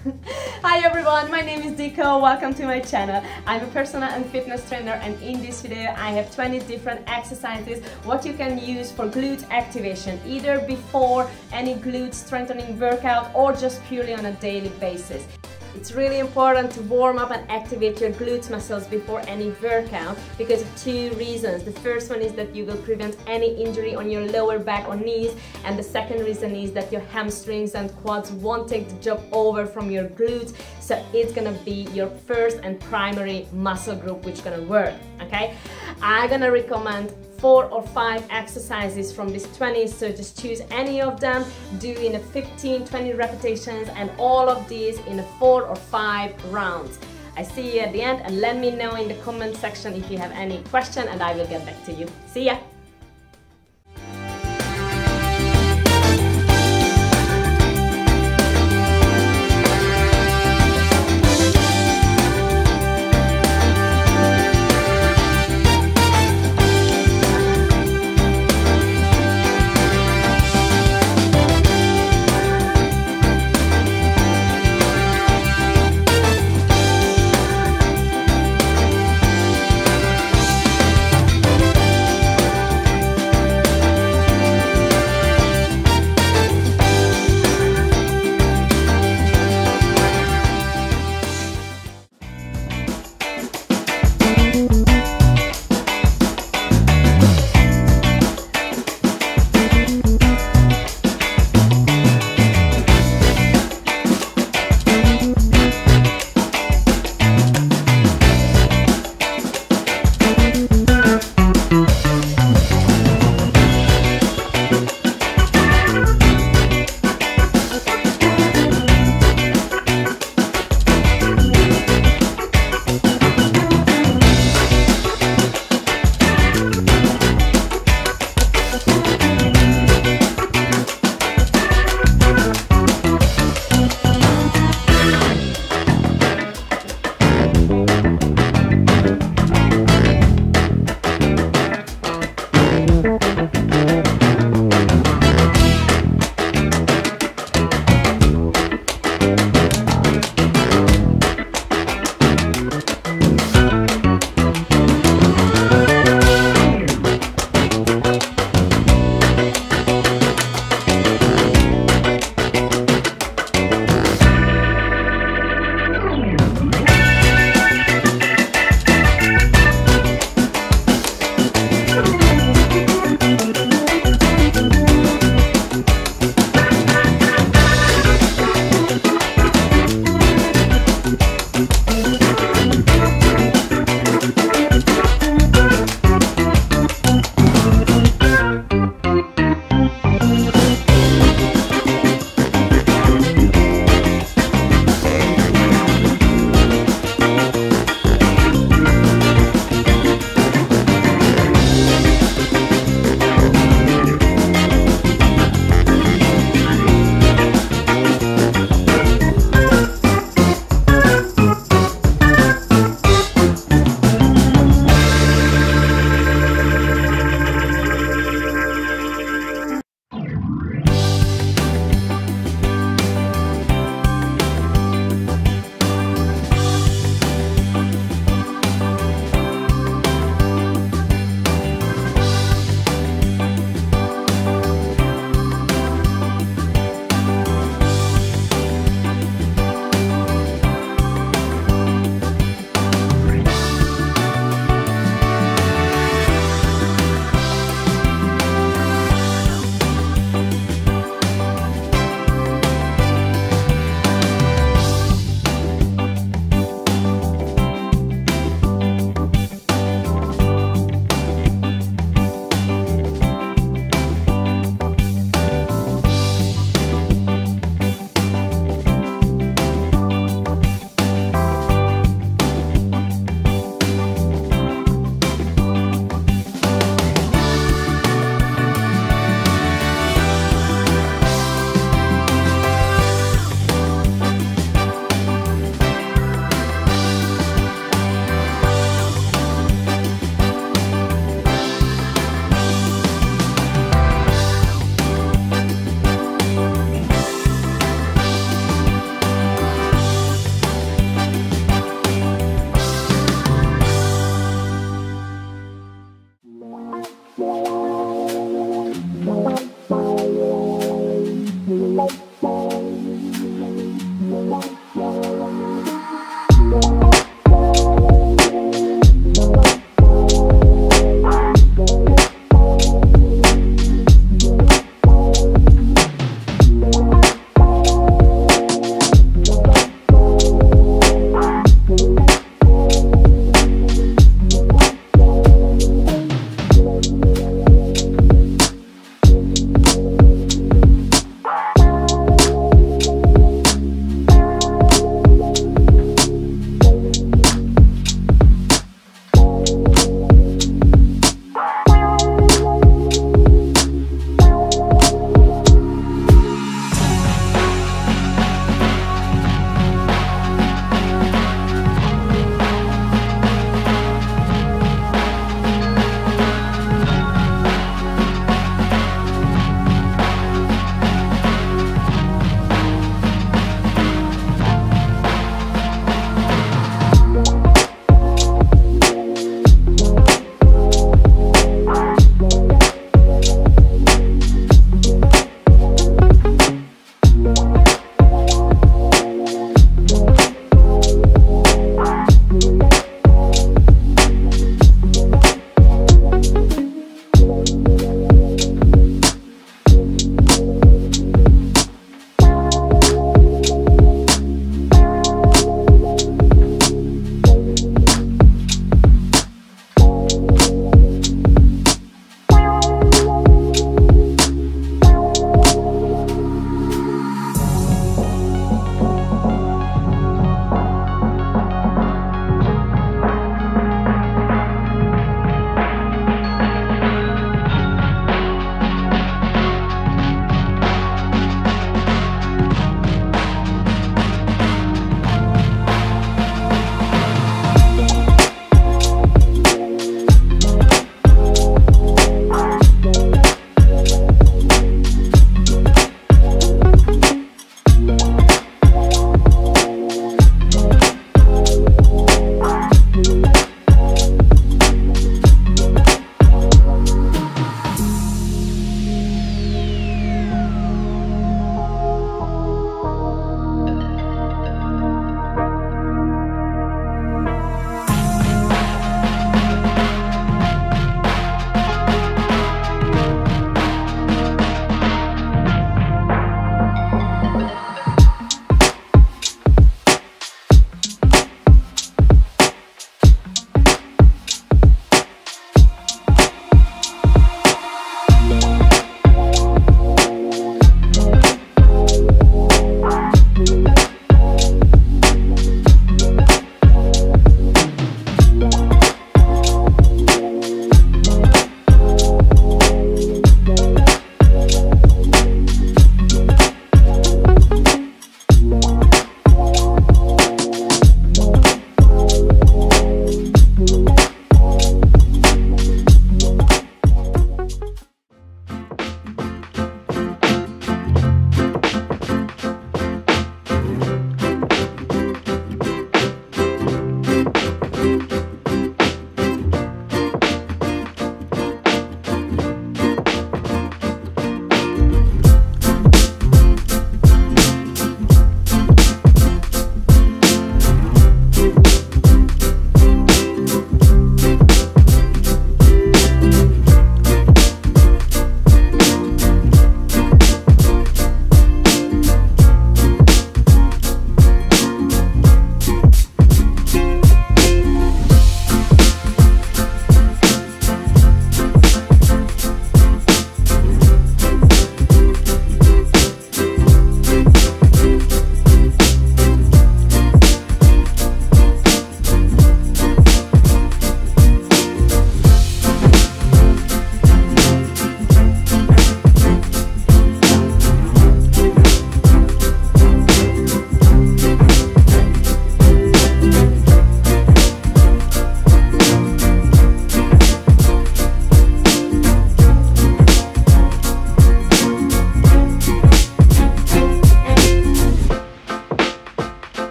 Hi everyone, my name is Diko, welcome to my channel. I'm a personal and fitness trainer and in this video I have 20 different exercises what you can use for glute activation either before any glute strengthening workout or just purely on a daily basis. It's really important to warm up and activate your glutes muscles before any workout because of two reasons. The first one is that you will prevent any injury on your lower back or knees and the second reason is that your hamstrings and quads won't take the job over from your glutes so it's gonna be your first and primary muscle group which gonna work, okay? I'm gonna recommend four or five exercises from these 20 so just choose any of them. Do in a 15 20 repetitions and all of these in a four or five rounds. I see you at the end and let me know in the comment section if you have any question and I will get back to you. See ya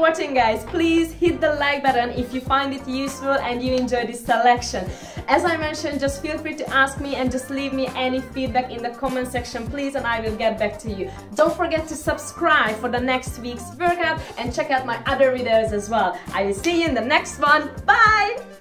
watching guys. Please hit the like button if you find it useful and you enjoy this selection. As I mentioned, just feel free to ask me and just leave me any feedback in the comment section please and I will get back to you. Don't forget to subscribe for the next week's workout and check out my other videos as well. I will see you in the next one. Bye!